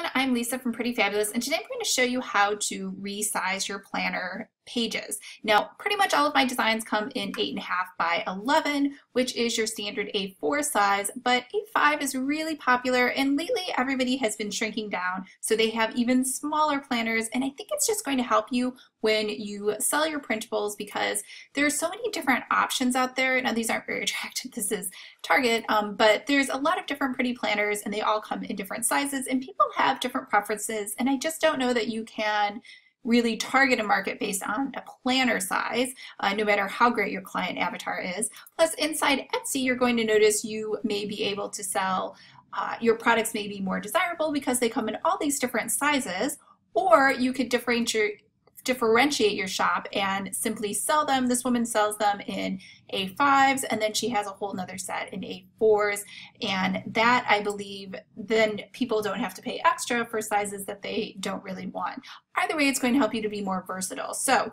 everyone, I'm Lisa from Pretty Fabulous and today I'm going to show you how to resize your planner pages. Now pretty much all of my designs come in 8.5 by 11 which is your standard A4 size but A5 is really popular and lately everybody has been shrinking down so they have even smaller planners and I think it's just going to help you when you sell your printables because there are so many different options out there. Now these aren't very attractive, this is Target, um, but there's a lot of different pretty planners and they all come in different sizes and people have different preferences and I just don't know that you can really target a market based on a planner size, uh, no matter how great your client avatar is. Plus inside Etsy, you're going to notice you may be able to sell uh, your products may be more desirable because they come in all these different sizes, or you could differentiate differentiate your shop and simply sell them. This woman sells them in A5s and then she has a whole nother set in A4s and that I believe then people don't have to pay extra for sizes that they don't really want. Either way it's going to help you to be more versatile. So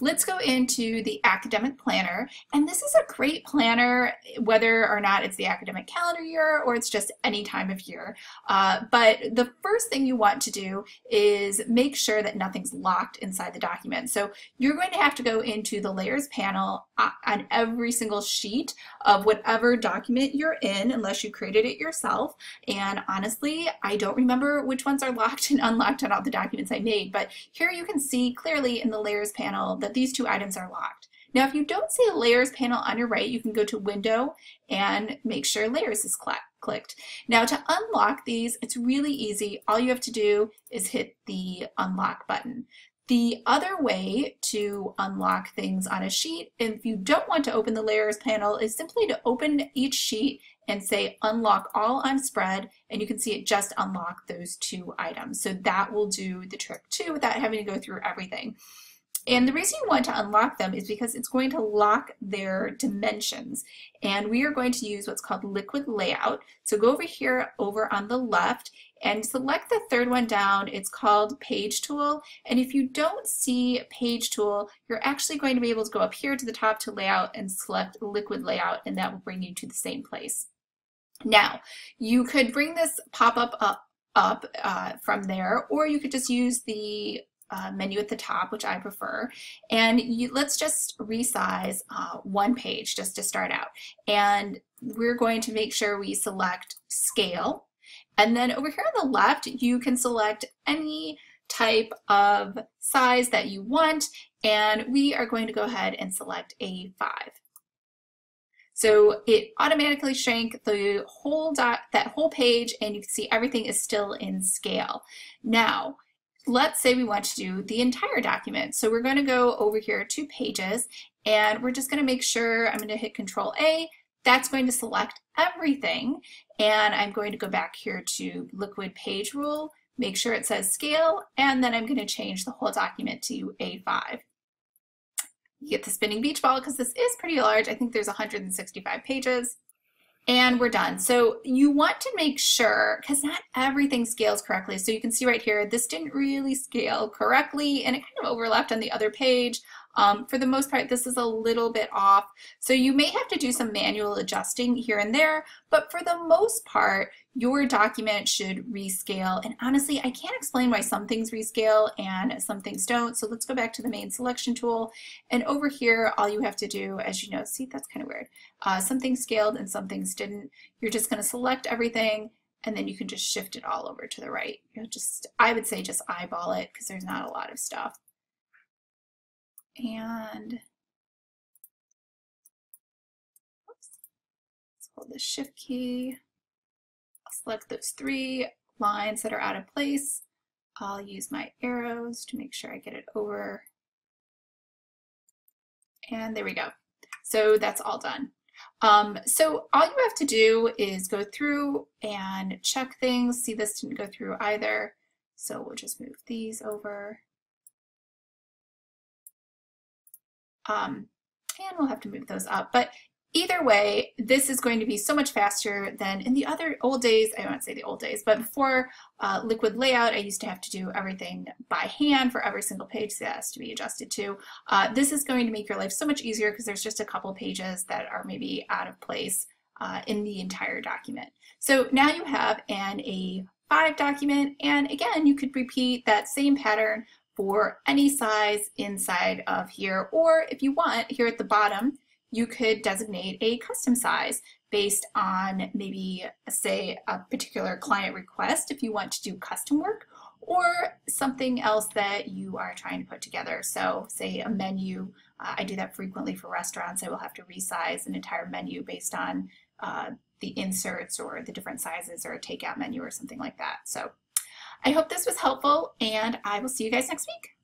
let's go into the academic planner. And this is a great planner, whether or not it's the academic calendar year or it's just any time of year. Uh, but the first thing you want to do is make sure that nothing's locked inside the document. So you're going to have to go into the layers panel uh, on every single sheet of whatever document you're in, unless you created it yourself. And honestly, I don't remember which ones are locked and unlocked on all the documents I made, but here you can see clearly in the layers panel that these two items are locked. Now, if you don't see a layers panel on your right, you can go to window and make sure layers is clicked. Now to unlock these, it's really easy. All you have to do is hit the unlock button. The other way to unlock things on a sheet, if you don't want to open the layers panel, is simply to open each sheet and say unlock all on spread and you can see it just unlock those two items. So that will do the trick too without having to go through everything. And the reason you want to unlock them is because it's going to lock their dimensions. And we are going to use what's called liquid layout. So go over here over on the left and select the third one down. It's called page tool. And if you don't see page tool, you're actually going to be able to go up here to the top to layout and select liquid layout and that will bring you to the same place. Now, you could bring this pop-up up, up uh, from there, or you could just use the uh, menu at the top, which I prefer. And you, let's just resize uh, one page just to start out. And we're going to make sure we select scale. And then over here on the left, you can select any type of size that you want. And we are going to go ahead and select A5. So it automatically shrank the whole dot, that whole page and you can see everything is still in scale. Now, let's say we want to do the entire document. So we're going to go over here to pages and we're just going to make sure I'm going to hit control A. That's going to select everything. And I'm going to go back here to liquid page rule, make sure it says scale, and then I'm going to change the whole document to A5. You get the spinning beach ball because this is pretty large. I think there's 165 pages and we're done. So you want to make sure, because not everything scales correctly. So you can see right here, this didn't really scale correctly and it kind of overlapped on the other page. Um, for the most part, this is a little bit off. So you may have to do some manual adjusting here and there, but for the most part, your document should rescale. And honestly, I can't explain why some things rescale and some things don't. So let's go back to the main selection tool. And over here, all you have to do, as you know, see, that's kind of weird. Uh, some things scaled and some things didn't. You're just gonna select everything and then you can just shift it all over to the right. You know, just, I would say just eyeball it because there's not a lot of stuff and oops, let's hold the shift key. I'll select those three lines that are out of place. I'll use my arrows to make sure I get it over. And there we go. So that's all done. Um, so all you have to do is go through and check things. See, this didn't go through either. So we'll just move these over. Um, and we'll have to move those up. But either way, this is going to be so much faster than in the other old days, I won't say the old days, but before uh, liquid layout, I used to have to do everything by hand for every single page that has to be adjusted to. Uh, this is going to make your life so much easier because there's just a couple pages that are maybe out of place uh, in the entire document. So now you have an A5 document. And again, you could repeat that same pattern for any size inside of here. Or if you want, here at the bottom, you could designate a custom size based on maybe, say, a particular client request if you want to do custom work, or something else that you are trying to put together. So say a menu, uh, I do that frequently for restaurants. I will have to resize an entire menu based on uh, the inserts or the different sizes or a takeout menu or something like that. So I hope this was helpful and I will see you guys next week.